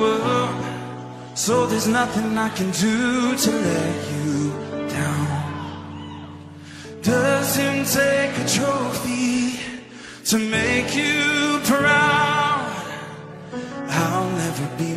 world. So there's nothing I can do to let you down. Doesn't take a trophy to make you proud. I'll never be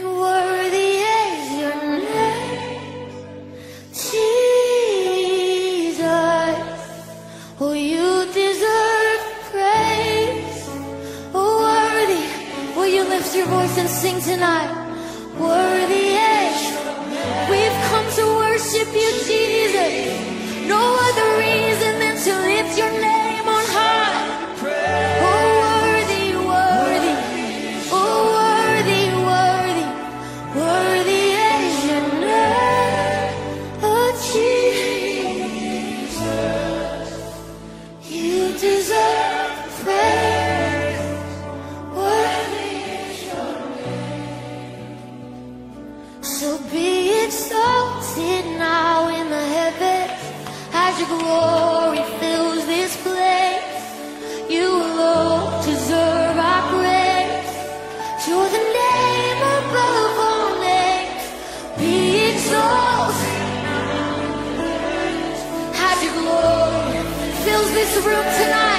and what So be exalted now in the heavens as your glory fills this place. You alone deserve our praise. You're the name above all names. Be exalted as your glory fills this room tonight.